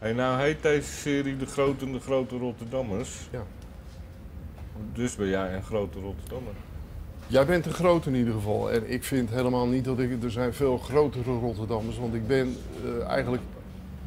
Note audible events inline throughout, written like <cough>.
Hey, nou heet deze serie De Grote en de Grote Rotterdammers. Ja. Dus ben jij een grote Rotterdammer. Jij bent een groot in ieder geval. En ik vind helemaal niet dat ik... Er zijn veel grotere Rotterdammers. Want ik ben eh, eigenlijk...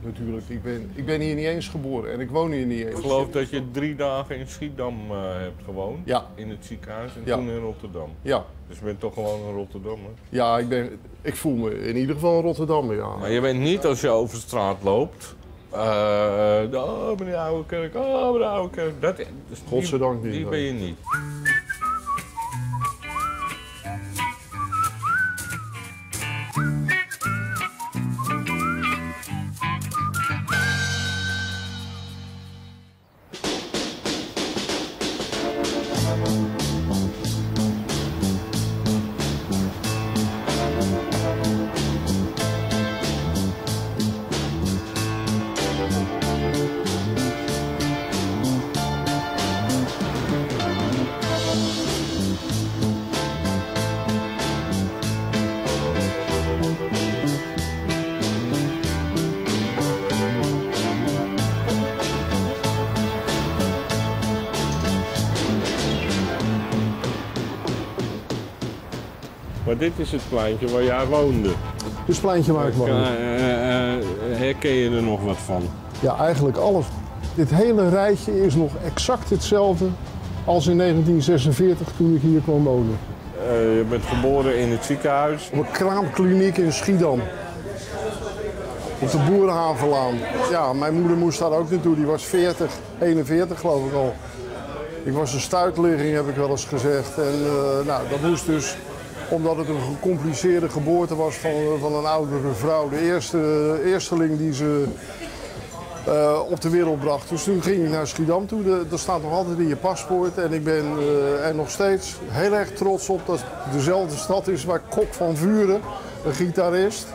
Natuurlijk, ik ben, ik ben hier niet eens geboren. En ik woon hier niet eens. Ik geloof dat je drie dagen in Schiedam eh, hebt gewoond. Ja. In het ziekenhuis en Ja. toen in Rotterdam. Ja, Dus je bent toch gewoon een Rotterdammer. ja ik, ben, ik voel me in ieder geval een Rotterdammer, ja. Maar je bent niet als je over straat loopt. Eh oh, meneer Oude Kerk, oh, meneer Oude Kerk. Dat, dus die- Godzijdank niet, Die ben je niet. Is het pleintje waar jij woonde. Dus pleintje waar ik woon. Eh, eh, herken je er nog wat van? Ja, eigenlijk alles. Dit hele rijtje is nog exact hetzelfde als in 1946 toen ik hier kwam wonen. Eh, je bent geboren in het ziekenhuis. Op een kraamkliniek in Schiedam. Op de Boerenhavenlaan. Ja, mijn moeder moest daar ook naartoe. Die was 40, 41 geloof ik al. Ik was een stuitligging, heb ik wel eens gezegd. En eh, nou, dat moest dus, omdat het een gecompliceerde geboorte was van, van een oudere vrouw. De eerste eersteling die ze eh, op de wereld bracht. Dus toen ging ik naar Schiedam toe. De- dat staat nog altijd in je paspoort. En ik ben eh, er nog steeds heel erg trots op dat het dezelfde stad is waar Kok van Vuren, een gitarist,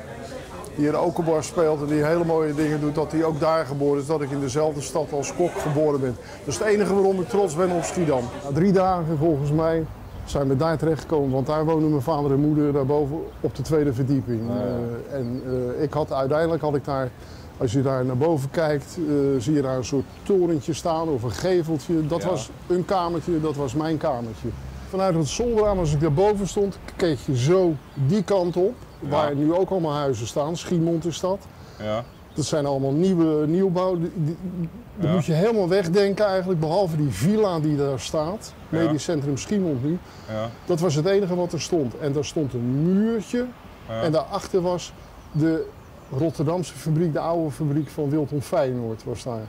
die in Okenbar speelt en die hele mooie dingen doet, dat hij ook daar geboren is. Dat ik in dezelfde stad als Kok geboren ben. Dat is het enige waarom ik trots ben op Schiedam. Na drie dagen volgens mij zijn we daar terechtgekomen, want daar wonen mijn vader en moeder daarboven op de tweede verdieping. Eh, en eh, ik had uiteindelijk had ik daar, als je daar naar boven kijkt, eh, zie je daar een soort torentje staan of een geveltje. Dat Ja. was een kamertje, dat was mijn kamertje. Vanuit het zolderraam, als ik daarboven stond, keek je zo die kant op, waar nu ook allemaal huizen staan. Schiemond is dat. Ja. Dat zijn allemaal nieuwe nieuwbouw. Die, die- dat Ja. moet je helemaal wegdenken eigenlijk, behalve die villa die daar staat. Ja. Medisch Centrum Schiemond nu. Ja. Dat was het enige wat er stond. En daar stond een muurtje. En daarachter was de Rotterdamse fabriek, de oude fabriek van Wilton Feyenoord was daar.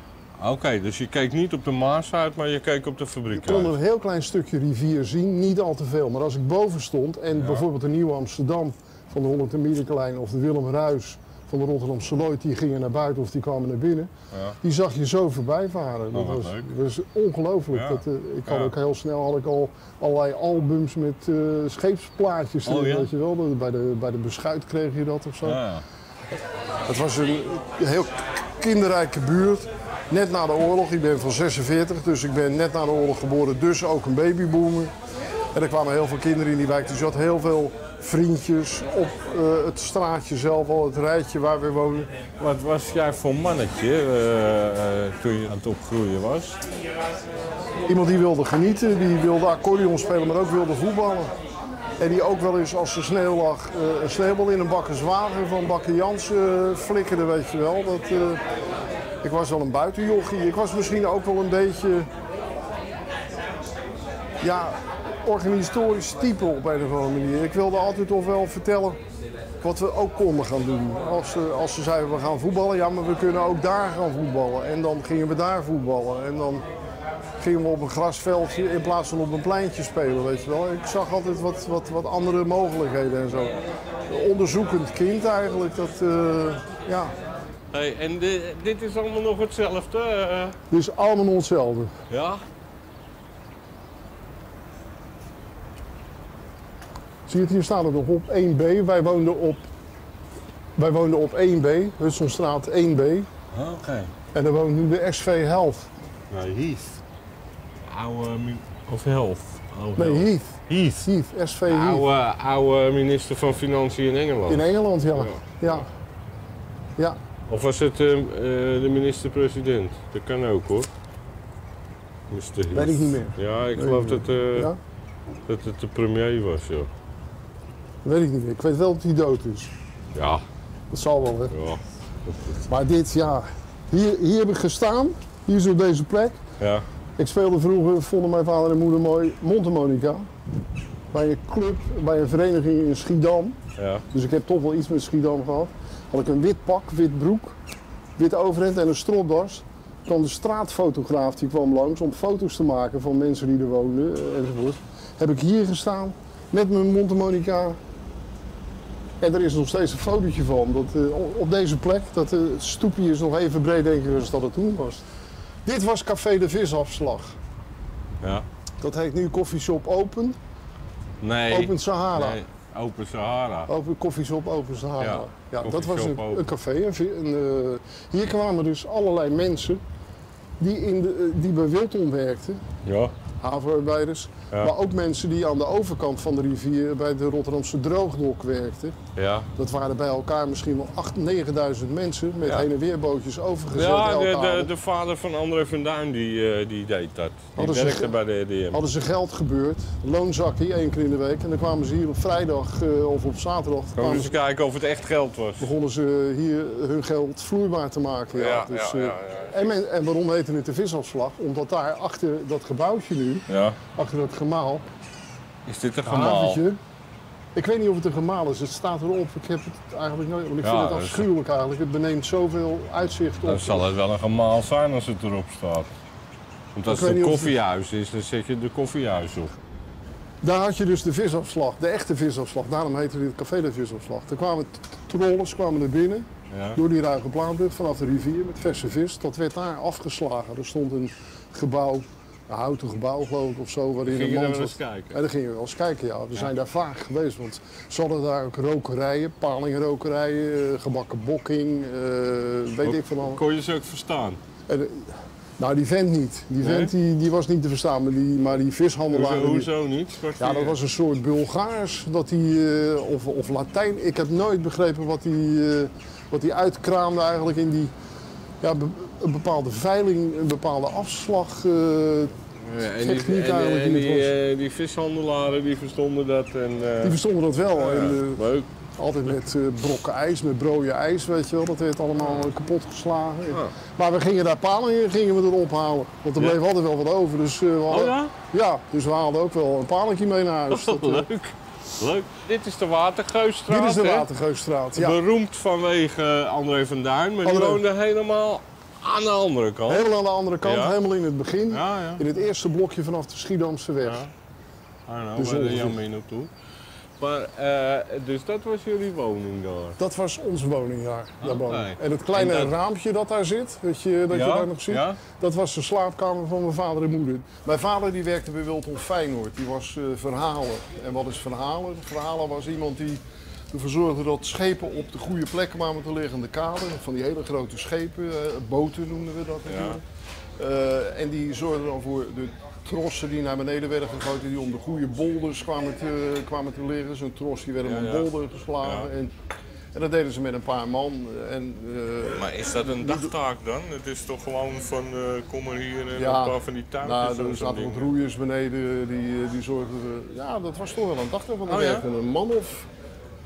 Oké, dus je keek niet op de Maas uit, maar je keek op de fabriek Ik kon een heel klein stukje rivier zien, niet al te veel. Maar als ik boven stond en bijvoorbeeld de Nieuwe Amsterdam van de 100 Amerikelijn of de Willem Ruis van de Rotterdamse Lloyd, die gingen naar buiten of die kwamen naar binnen. Ja. Die zag je zo voorbij varen. Dat Oh, was, dat was ongelooflijk. Ja. Dat, eh, ik had Ja. ook heel snel had ik al allerlei albums met eh, scheepsplaatjes. Oh, weet je wel. Bij de, bij de beschuit kreeg je dat of zo. Ja. Het was een heel kinderrijke buurt. Net na de oorlog. Ik ben van 46, dus ik ben net na de oorlog geboren. Dus ook een babyboomer. En er kwamen heel veel kinderen in die wijk. Dus je had heel veel vriendjes op eh, het straatje zelf al, het rijtje waar we wonen. Wat was jij voor mannetje eh, eh, toen je aan het opgroeien was? Iemand die wilde genieten, die wilde accordeon spelen, maar ook wilde voetballen. En die ook wel eens als er sneeuw lag, een sneeuwbal in een bakkerswagen van Bakker Jans flikkerde, weet je wel. Dat, ik was wel een buitenjochie. Ik was misschien ook wel een beetje, ja, organisatorisch type op een of andere manier. Ik wilde altijd toch wel vertellen wat we ook konden gaan doen. Als ze, als ze zeiden we gaan voetballen, ja, maar we kunnen ook daar gaan voetballen. En dan gingen we daar voetballen. En dan gingen we op een grasveldje in plaats van op een pleintje spelen, weet je wel. Ik zag altijd wat, wat, wat andere mogelijkheden en zo. Onderzoekend kind eigenlijk, dat, eh, ja. Hey, en di- dit is allemaal nog hetzelfde? eh? Dit is allemaal nog hetzelfde. ja? Zie je het, hier staat het nog op 1B. Wij woonden op, wij woonden op 1B, Hudsonstraat 1B. Oké. En daar woont nu de SV Health. Nou, Heath. Oude of Health? Oude Nee, Health. Heath. Heath. Heath, SV Heath. Oude, oude minister van Financiën in Engeland. In Engeland, ja. Ja. Ja. Ja. Of was het eh, eh, de minister-president? Dat kan ook hoor. Mr. Heath. Weet ik niet meer. Ja, ik Weet geloof dat, eh, Ja? dat het de premier was, Weet ik niet meer. Ik weet wel dat hij dood is. Ja, Dat zal wel, hè. ja. Maar dit, ja. Hier, hier heb ik gestaan. Hier zo op deze plek. Ja, Ik speelde vroeger, vonden mijn vader en moeder mooi, mondharmonica. Bij een club, bij een vereniging in Schiedam. ja. Dus ik heb toch wel iets met Schiedam gehad. Had ik een wit pak, wit broek, wit overhemd en een stropdas. kwam de straatfotograaf die kwam langs om foto's te maken van mensen die er woonden eh, enzovoort. Heb ik hier gestaan met mijn mondharmonica. En er is nog steeds een fotootje van. Dat, eh, op deze plek, dat stoepje is nog even breed denk ik als dat het toen was. Dit was Café de Visafslag. ja. Dat heet nu Koffieshop Open. Nee. Open Sahara. Nee, Open Sahara. Over koffieshop Open Sahara. Ja, Ja, dat was een, Open. een café. Een, eh, hier kwamen dus allerlei mensen die, in de, eh, die bij Wilton werkten, Ja. havenarbeiders. Ja. Maar ook mensen die aan de overkant van de rivier bij de Rotterdamse Droogdok werkten. Ja. Dat waren bij elkaar misschien wel 8.000, 9.000 mensen met Ja. heen en weer bootjes overgezet Ja, de, de, de vader van André van Duin die, eh, die deed dat. Die Hadden ze werkte ge- bij de EDM. Hadden ze geld gebeurd, loonzakje één keer in de week. En dan kwamen ze hier op vrijdag eh, of op zaterdag. Kwamen ze kijken of het echt geld was. begonnen ze hier hun geld vloeibaar te maken. Ja. Dus, eh, En, men- en waarom heette het de visafslag? Omdat daar achter dat gebouwtje nu, ja. achter dat gemaal, Is dit een gemaal? haventje. Ik weet niet of het een gemaal is, het staat erop. Ik heb het eigenlijk nooit, want ik Ja, vind het is- afschuwelijk eigenlijk. Het beneemt zoveel uitzicht op. Dan zal het wel een gemaal zijn als het erop staat. Want als Ik het een het- koffiehuis is, dan zet je de koffiehuis op. Daar had je dus de visafslag, de echte visafslag. Daarom heette dit café de visafslag. Er kwamen trollers kwamen er binnen, Ja. door die ruige plaatbrug vanaf de rivier met verse vis. Dat werd daar afgeslagen. Er stond een gebouw, een houten gebouw geloof ik of zo, waarin een je daar man wel zat. eens kijken? Ja, daar gingen we wel eens kijken, ja. We zijn daar vaak geweest, want ze hadden daar ook rokerijen, palingrokerijen, eh, gebakken bokking, eh, weet Ook- ik van al. Kon je ze ook verstaan? En, eh, nou, die vent niet. Die Nee? vent die, die was niet te verstaan, maar die, maar die vishandelaar... Hoezo, die- hoezo niet? Sprak ja, dat was een soort Bulgaars, dat die, of, of Latijn. Ik heb nooit begrepen wat die, wat die uitkraamde eigenlijk in die... Ja, een bepaalde veiling, een bepaalde afslag. eh, Ja, en die, en, eigenlijk en die het die, was. eh, die vishandelaren die verstonden dat. En, eh, die verstonden dat wel. ja, En, eh, leuk. altijd met eh, brokken ijs, met broje ijs, weet je wel. Dat werd allemaal eh, kapot geslagen. Ah. Maar we gingen daar palingen gingen we erop halen. Want er Ja. bleef altijd wel wat over. Dus, eh, we hadden, Oh ja? ja, dus we haalden ook wel een palingje mee naar huis. <laughs> Dat, eh, Leuk. Leuk. Dit is de Watergeusstraat. dit is de? Watergeusstraat. Ja. Beroemd vanwege André van Duin, maar die woonde helemaal aan de andere kant. Helemaal aan de andere kant, Ja. helemaal in het begin. Ja, ja. In het eerste blokje vanaf de Schiedamse weg. Ja. Know, Dus bij de ongeveer. Jan naartoe. Maar, eh, dus dat was jullie woning daar? Dat was onze woning daar. En het kleine En dat- raampje dat daar zit, dat je, dat je daar nog ziet, dat was de slaapkamer van mijn vader en moeder. Mijn vader die werkte bij Wilton Feyenoord, die was eh, verhalen. En wat is verhalen? Verhalen was iemand die ervoor zorgde dat schepen op de goede plek kwamen te liggen in de kade. Van die hele grote schepen, eh, boten noemden we dat natuurlijk. Eh, en die zorgde dan voor de trossen die naar beneden werden gegooid, die om de goede bolders kwamen te, kwamen te liggen. Zo'n tros die werd om Ja, een bolder geslagen. En, en dat deden ze met een paar man. En, eh, Maar is dat een dagtaak dan? Het is toch gewoon van kom maar hier en Ja. een paar van die tuintjes Nou, er zaten wat roeiers beneden, die, die zorgden... Ja, dat was toch wel een dag van de Oh, ja? een man of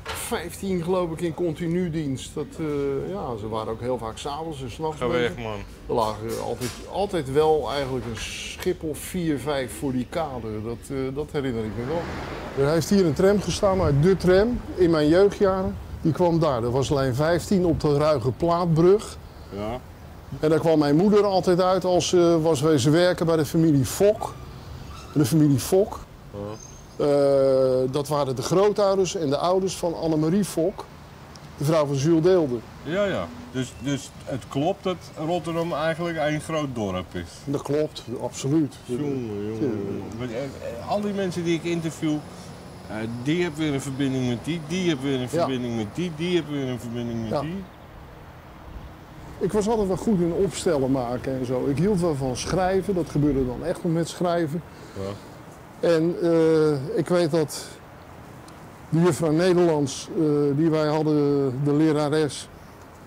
15 geloof ik in continu dienst. Dat, eh, ja, ze waren ook heel vaak s'avonds en s'nachts Ga weg man. Er lagen altijd, altijd wel eigenlijk een schip of 4, 5 voor die kade. Dat, eh, dat herinner ik me wel. Er heeft hier een tram gestaan, maar de tram in mijn jeugdjaren, die kwam daar. Dat was lijn 15 op de Ruige Plaatbrug. Ja. En daar kwam mijn moeder altijd uit als ze was wezen werken bij de familie Fok. De familie Fok. Eh, dat waren de grootouders en de ouders van Annemarie Fok, de vrouw van Jules Deelde. Ja, ja. Dus, dus het klopt dat Rotterdam eigenlijk één groot dorp is. Dat klopt, absoluut. Jongen, jongen, eh, eh, Al die mensen die ik interview, eh, die hebben weer een verbinding met die, die hebben weer een Ja. verbinding met die, die hebben weer een verbinding met Ja. die. Ik was altijd wel goed in opstellen maken en zo. Ik hield wel van schrijven, dat gebeurde dan echt nog met schrijven. Ja. En eh, ik weet dat de juffrouw Nederlands, eh, die wij hadden, de lerares,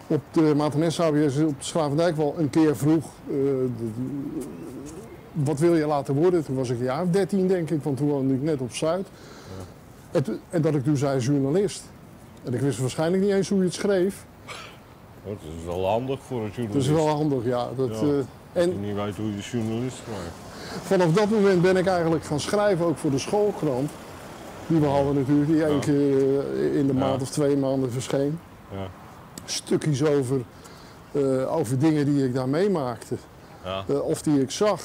op de Maarten HBS op Schravendijk wel een keer vroeg... eh, de- wat wil je laten worden? Toen was ik een jaar of 13 denk ik, want toen woonde ik net op Zuid. En, en dat ik toen zei journalist. En ik wist waarschijnlijk niet eens hoe je het schreef. Dat is wel handig voor een Dat journalist. is wel handig, ja. Dat, Ja. eh, Als je en niet weet hoe je journalist maakt. Vanaf dat moment ben ik eigenlijk gaan schrijven, ook voor de schoolkrant. Die we hadden natuurlijk, die één Ja. keer eh, in de maand of twee maanden verscheen. Ja. Stukjes over, eh, over dingen die ik daar meemaakte. Ja. Eh, of die ik zag.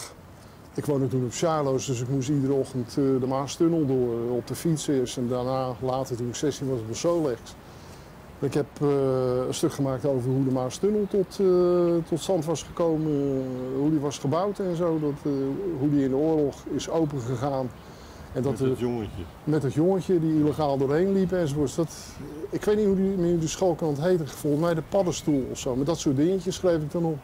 Ik woonde toen op Charloes, dus ik moest iedere ochtend eh, de Maastunnel door op de fiets eerst. En daarna, later toen ik 16 was, op de Solex. Ik heb eh, een stuk gemaakt over hoe de Maastunnel tot, eh, tot stand was gekomen. eh, hoe die was gebouwd en zo. Dat, hoe die in de oorlog is opengegaan. En dat Met het jongetje. met het jongetje die illegaal doorheen liep enzovoorts. Dat, ik weet niet hoe die, meer die schoolkrant heette. Volgens mij de paddenstoel of zo. Maar dat soort dingetjes schreef ik dan op.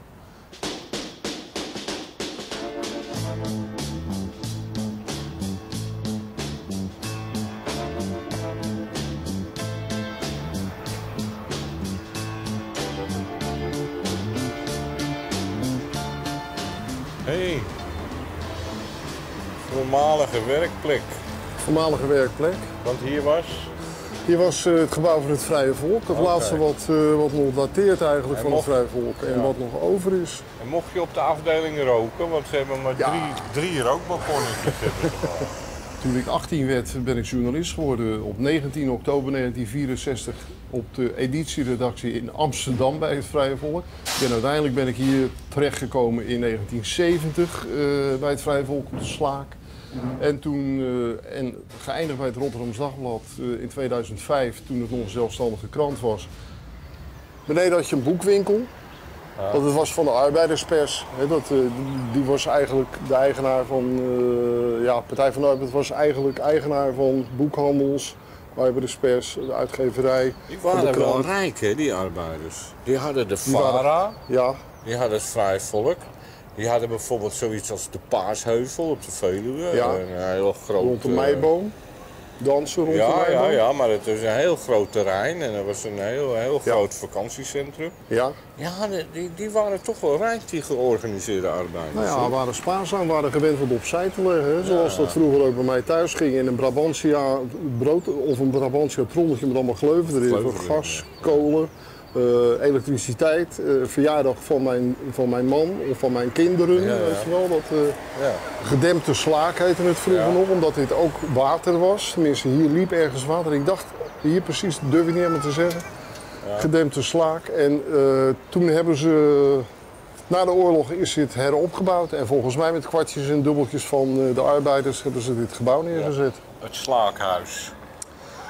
werkplek. Voormalige werkplek. Want hier was. Hier was eh, het gebouw van het Vrije Volk. Het laatste wat, eh, wat nog dateert eigenlijk En van mocht- het Vrije Volk. En Ja. wat nog over is. En mocht je op de afdeling roken? Want ze hebben maar Ja. drie, drie rookbalkonnetjes. Toen ik 18 werd, ben ik journalist geworden. Op 19 oktober 1964 op de editieredactie in Amsterdam bij het Vrije Volk. En uiteindelijk ben ik hier terechtgekomen in 1970 eh, bij het Vrije Volk op de Slaak. En toen eh, en geëindigd bij het Rotterdams Dagblad eh, in 2005, toen het nog een zelfstandige krant was. Beneden had je een boekwinkel. Want het was van de arbeiderspers. Hè, dat, eh, die- was eigenlijk de eigenaar van... ja, Partij van de Arbeid was eigenlijk eigenaar van boekhandels, arbeiderspers, de uitgeverij. Die waren wel rijk, hè, die arbeiders. Die hadden de Vara, Ja, die hadden het Vrij Volk. Die hadden bijvoorbeeld zoiets als de Paasheuvel op de Veluwe. Ja. Een heel groot... rond de eh, meiboom. Dansen rond de Ja, meiboom. ja, ja, maar het is een heel groot terrein en het was een heel, heel Ja. groot vakantiecentrum. Ja. Ja, die- die, waren toch wel rijk, die georganiseerde arbeiders. Nou ja, hoor. waren spaarzaam, waren gewend wat opzij te leggen. Hè. Zoals dat vroeger ook bij mij thuis ging. In een Brabantia brood of een Brabantia tronnetje met allemaal gleuven erin. Voor gas, kolen, eh, elektriciteit. eh, verjaardag van mijn, van mijn man of van mijn kinderen. Ja, ja. Weet je wel, dat, eh, Ja. gedempte slaak heette het vroeger nog. Omdat dit ook water was. Tenminste, hier liep ergens water. Ik dacht, hier precies, durf ik niet helemaal te zeggen. Gedempte slaak. En toen hebben ze na de oorlog is dit heropgebouwd en volgens mij met kwartjes en dubbeltjes van de arbeiders hebben ze dit gebouw neergezet. Het slaakhuis.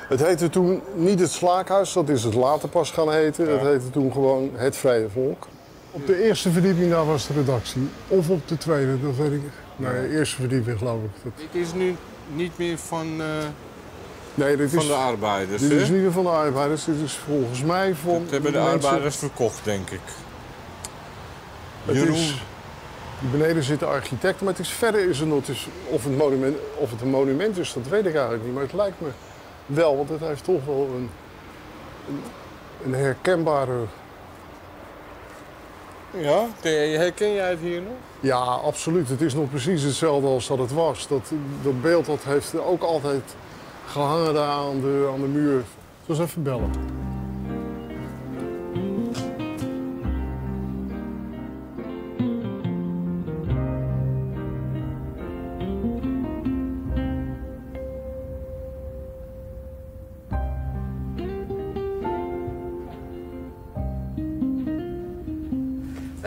Het heette toen niet het Slaakhuis, dat is het later pas gaan heten. Het heette toen gewoon het Vrije Volk. Op de eerste verdieping daar was de redactie. Of op de tweede, dat weet ik. Nee, de eerste verdieping geloof ik. Dat... Dit is nu niet meer van, eh, Nee, dit van is, de arbeiders, dit hè? is niet meer van de arbeiders. Dit is volgens mij van Dat hebben de arbeiders verkocht, denk ik. Het Jeroen. is, beneden zitten architecten, maar het is, verder is het nog. Of, het monument, of het een monument is, dat weet ik eigenlijk niet. Maar het lijkt me wel, want het heeft toch wel een, een, een herkenbare... Ja, herken jij het hier nog? Ja, absoluut. Het is nog precies hetzelfde als dat het was. Dat, dat beeld dat heeft ook altijd gehangen daar aan de, aan de muur. Dus even bellen.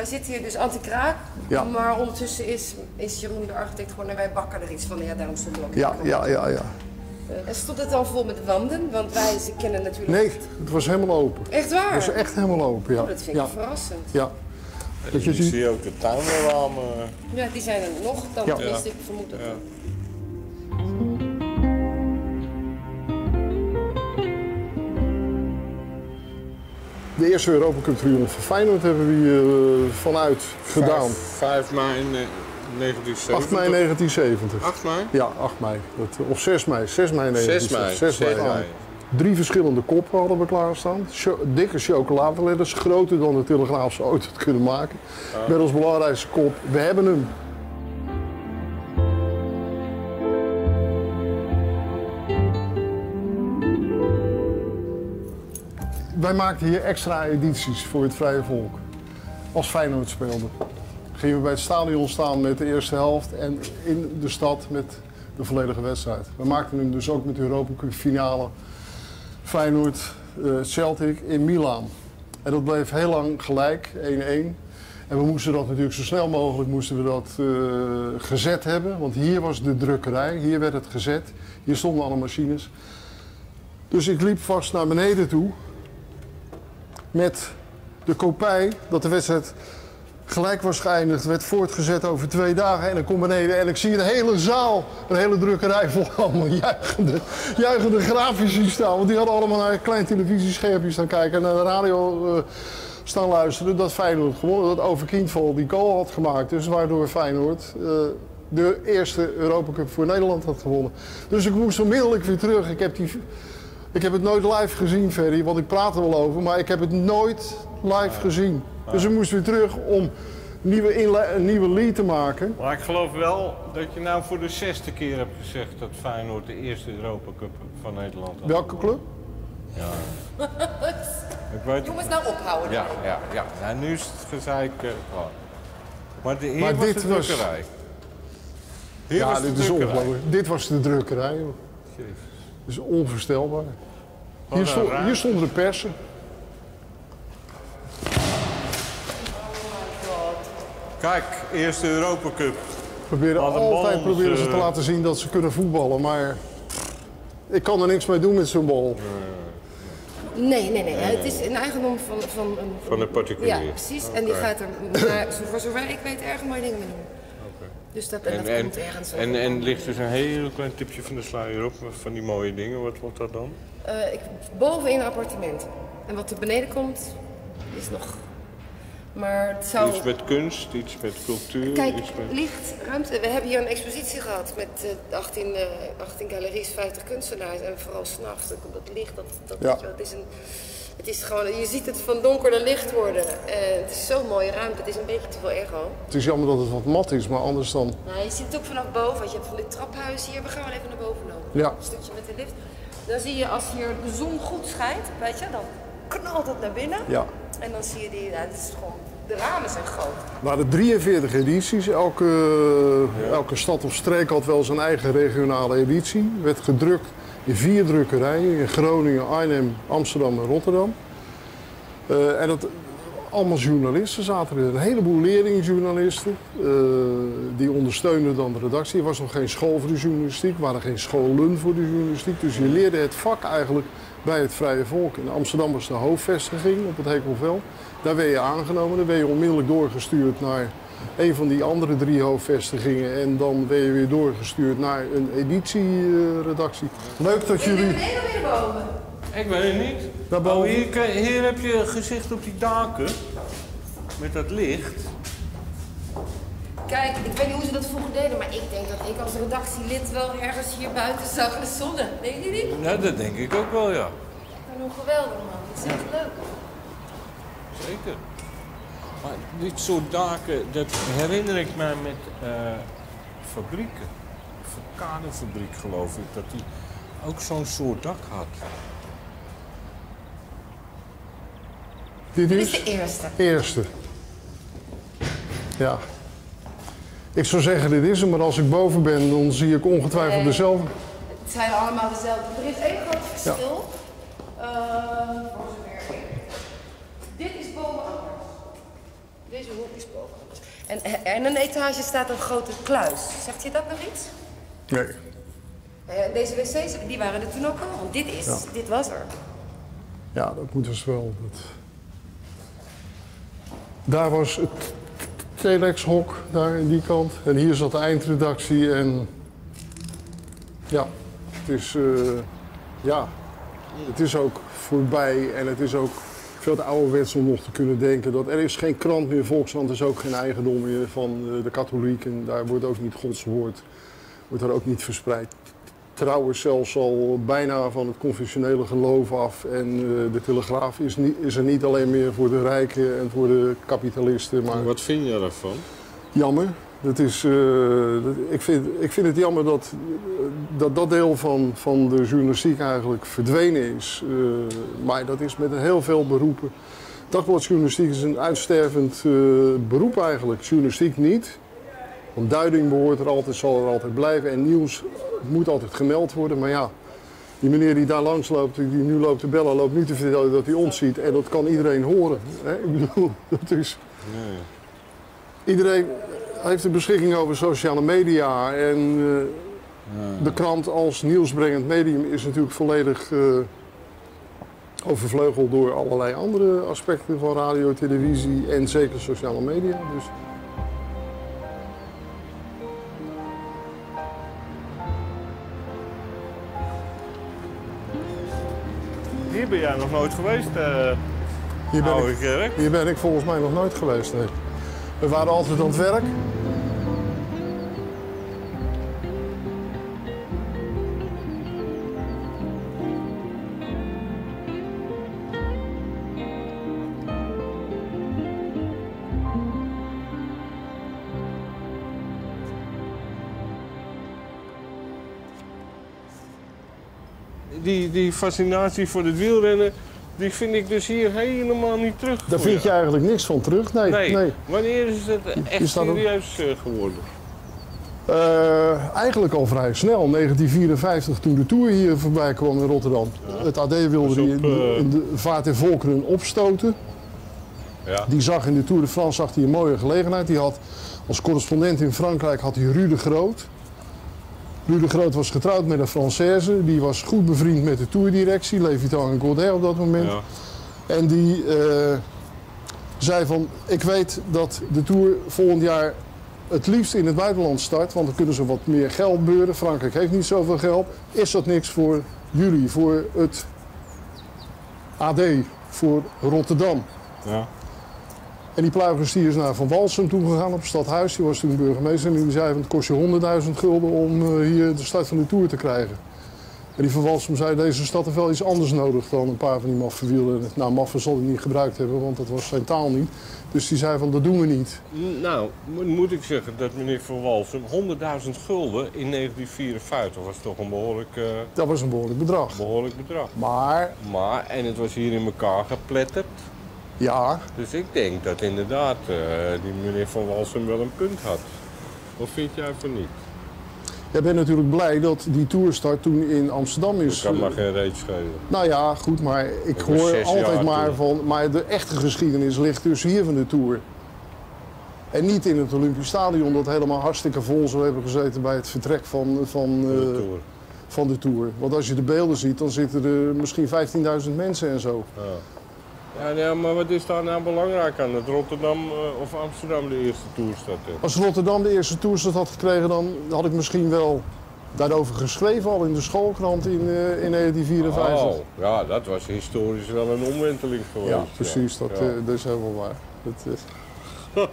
Wij zitten hier dus anti-kraak, Ja. maar ondertussen is, is Jeroen de architect gewoon en wij bakken er iets van. Ja, daarom stond ook Ja, ja, ja, ja. Eh, En stond het al vol met wanden? Want wij ze kennen natuurlijk... Nee, het was helemaal open. Echt waar? Het was echt helemaal open, ja. Oh, dat vind ik ja, verrassend. ja. Dat je Je ziet, ziet ook de tuinramen. Ja, die zijn er nog. Dan Ja. tenminste, ik vermoed dat. De eerste Europa Cup triomf van Feyenoord hebben we hier eh, vanuit gedaan. 5 mei eh, 1970. 8 mei 1970. 8 mei? Ja, 8 mei. Dat, of 6 mei. 6 mei 6 mei. 1970. 6 mei, 6 ja. mei. Drie verschillende koppen hadden we klaarstaan. Dikke chocoladeletters, groter dan de Telegraaf ze ooit had kunnen maken. Met als belangrijkste kop, we hebben hem. Wij maakten hier extra edities voor het Vrije Volk. Als Feyenoord speelde. Gingen we bij het stadion staan met de eerste helft en in de stad met de volledige wedstrijd. We maakten hem dus ook met de Europa Cup finale Feyenoord eh, Celtic in Milaan. En dat bleef heel lang gelijk, 1-1. En we moesten dat natuurlijk zo snel mogelijk moesten we dat, eh, gezet hebben. Want hier was de drukkerij, hier werd het gezet. Hier stonden alle machines. Dus ik liep vast naar beneden toe met de kopij dat de wedstrijd gelijk was geëindigd, werd voortgezet over twee dagen. En ik kom beneden en ik zie een hele zaal, een hele drukkerij vol allemaal juichende, juichende grafici staan. Want die hadden allemaal naar een klein televisieschermpje staan kijken en naar de radio eh, staan luisteren. Dat Feyenoord gewonnen, dat Over Kindval die goal had gemaakt. Dus waardoor Feyenoord eh, de eerste Europa Cup voor Nederland had gewonnen. Dus ik moest onmiddellijk weer terug. Ik heb die... Ik heb het nooit live gezien, Ferry, want ik praat er wel over, maar ik heb het nooit live gezien. Dus ik moest weer terug om nieuwe een nieuwe lead te maken. Maar ik geloof wel dat je nou voor de zesde keer hebt gezegd dat Feyenoord de eerste Europa Cup van Nederland had. Welke club? <laughs> Ik weet Jongens, nou ophouden. Ja, ja, ja. Nou, nu is het gezeik eh. Maar de, hier Maar was dit de was- drukkerij. Hier ja, was de dit is drukkerij. ongelooflijk. Dit was de drukkerij. joh. Jezus. Is onvoorstelbaar. Hier, hier stonden de persen. Kijk, eerste Europa Cup. Proberen altijd proberen ze eh. te laten zien dat ze kunnen voetballen, maar ik kan er niks mee doen met zo'n bal. Nee, nee, nee. Het is een eigendom van, van een... Van een particulier. Ja, precies. En die gaat er, maar, voor zover ik weet, erg mooie dingen mee doen. Dus dat, en En, dat en, komt ergens en, op. en ligt dus een heel klein tipje van de sluier op van die mooie dingen. Wat wordt dat dan? Eh, ik, boven in een appartement. En wat er beneden komt, is nog... Maar het zou... Iets met kunst, iets met cultuur. Kijk, iets met... licht, ruimte. We hebben hier een expositie gehad met eh, 18, eh 18 galeries, 50 kunstenaars. En vooral s'nachts, dat licht, dat, dat, Ja. het is een... Het is gewoon, je ziet het van donker naar licht worden. En het is zo'n mooie ruimte. Het is een beetje te veel echo. Het is jammer dat het wat mat is, maar anders dan. Nou, je ziet het ook vanaf boven. Want je hebt van dit traphuis hier. We gaan wel even naar boven lopen. Ja. Een stukje met de lift. Dan zie je als hier de zon goed schijnt, weet je, dan knalt het naar binnen. Ja. En dan zie je die, het is gewoon, de ramen zijn groot. Er waren 43 edities. Elke, elke stad of streek had wel zijn eigen regionale editie. Werd gedrukt vier drukkerijen. In Groningen, Arnhem, Amsterdam en Rotterdam. Eh, en dat, allemaal journalisten zaten er. Een heleboel leerlingjournalisten. eh, die ondersteunden dan de redactie. Er was nog geen school voor de journalistiek. Er waren geen scholen voor de journalistiek. Dus je leerde het vak eigenlijk bij het Vrije Volk. In Amsterdam was de hoofdvestiging op het Hekelveld. Daar werd je aangenomen. Dan werd je onmiddellijk doorgestuurd naar een van die andere drie hoofdvestigingen. En dan werd je weer doorgestuurd naar een editieredactie. Leuk dat jullie... Nee, dan weer boven. Ik weet het niet. Daarboven? Oh, hier, heb je gezicht op die daken. Met dat licht. Kijk, ik weet niet hoe ze dat vroeger deden, maar ik denk dat ik als redactielid wel ergens hier buiten zag in de zon. Denk je niet? Nou, dat denk ik ook wel, ja. Hoe geweldig man, het is echt leuk. Zeker. Maar dit soort daken, dat herinner ik mij met eh, fabrieken. Verkadefabriek geloof ik, dat die ook zo'n soort dak had. Dit Dit is de eerste. eerste. Ja. Ik zou zeggen, dit is hem, maar als ik boven ben, dan zie ik ongetwijfeld Nee. dezelfde. Het zijn allemaal dezelfde. Er is één groot verschil. Eh, zover ik- Dit is boven anders. Deze hoek is boven anders. En, en een etage staat een grote kluis. Zegt je dat nog iets? Nee. Eh, deze wc's, die waren er toen ook al. Want dit is, Ja. dit was er. Ja, dat moet dus wel. Dat... Daar was het telexhok, daar in die kant. En hier zat de eindredactie en... Ja, het is... eh, ja, het is ook voorbij en het is ook veel te ouderwets om nog te kunnen denken dat er is geen krant meer, Volkskrant is ook geen eigendom meer van eh, de katholieken. Daar wordt ook niet Gods woord, wordt er ook niet verspreid. trouwens zelfs al bijna van het conventionele geloof af. En eh, de Telegraaf is, niet, is er niet alleen meer voor de rijken en voor de kapitalisten. Maar Wat vind je daarvan? jammer. Dat is, eh, dat- ik, vind, ik vind het jammer dat dat, dat deel van, van de journalistiek eigenlijk verdwenen is. Eh, maar dat is met heel veel beroepen. Dagbladjournalistiek is een uitstervend eh, beroep eigenlijk. Journalistiek niet. Want duiding behoort er altijd, zal er altijd blijven. En nieuws moet altijd gemeld worden. Maar ja, die meneer die daar langs loopt, die nu loopt te bellen, loopt nu te vertellen dat hij ons ziet. En dat kan iedereen horen. Hè? Ik bedoel, <laughs> dat is... Nee. Iedereen heeft de beschikking over sociale media. En eh, de krant als nieuwsbrengend medium is natuurlijk volledig eh, overvleugeld door allerlei andere aspecten van radio, televisie en zeker sociale media. Dus Hier ben jij nog nooit geweest, eh hier, ben ik, hier ben ik volgens mij nog nooit geweest. Nee. We waren altijd aan het werk. Die, die fascinatie voor het wielrennen, die vind ik dus hier helemaal niet terug. Daar vind je eigenlijk niks van terug. Nee, Nee. nee. Wanneer is het echt serieus eh, geworden? Eh, eigenlijk al vrij snel, 1954, toen de Tour hier voorbij kwam in Rotterdam. Het AD wilde Dus die, op, de, eh, de vaart en volkeren opstoten. Ja. Die zag in de Tour de France zag hij een mooie gelegenheid. Die had als correspondent in Frankrijk had hij Ruud de Groot. Ruud de Groot was getrouwd met een Française. Die was goed bevriend met de tourdirectie, Levitan en Godet op dat moment. Ja. En die eh, zei van, ik weet dat de Tour volgend jaar het liefst in het buitenland start, want dan kunnen ze wat meer geld beuren. Frankrijk heeft niet zoveel geld. Is dat niks voor jullie, voor het AD, voor Rotterdam? Ja. En die pluigers die is naar Van Walsum toe gegaan op het stadhuis. Die was toen burgemeester en die zei van het kost je 100.000 gulden om eh, hier de start van de Tour te krijgen. En die Van Walsum zei deze stad heeft wel iets anders nodig dan een paar van die maffenwielen. Nou, maffen zal hij niet gebruikt hebben, want dat was zijn taal niet. Dus die zei van dat doen we niet. Nou, mo- moet ik zeggen dat meneer Van Walsum 100.000 gulden in 1954 was toch een behoorlijk, eh, Dat was een behoorlijk bedrag. behoorlijk bedrag. Maar Maar, en het was hier in elkaar gepletterd. Ja, Dus ik denk dat inderdaad eh, die meneer Van Walsum wel een punt had. Of vind jij van niet? jij bent natuurlijk blij dat die tourstart toen in Amsterdam is. kan eh, maar geen reet schelen. Nou ja, goed, maar ik Dat hoor altijd maar toen. van. Maar de echte geschiedenis ligt dus hier van de Tour. En niet in het Olympisch Stadion, dat helemaal hartstikke vol zou hebben gezeten bij het vertrek van, van, de eh, Tour. van de Tour. Want als je de beelden ziet, dan zitten er misschien 15.000 mensen en zo. Ja. Ja, nee, maar wat is daar nou belangrijk aan? Dat Rotterdam eh, of Amsterdam de eerste toerstad heeft? Als Rotterdam de eerste toerstad had gekregen, dan had ik misschien wel daarover geschreven al in de schoolkrant in, eh, in 1954. Oh, ja, dat was historisch wel een omwenteling geweest. Ja, precies. Dat, Ja. eh, dat is helemaal waar. Dat. <laughs>